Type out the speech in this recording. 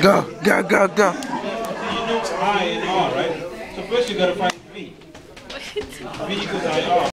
Go, go, go, go. You know I and R, right? So first you gotta find V. V equals I R.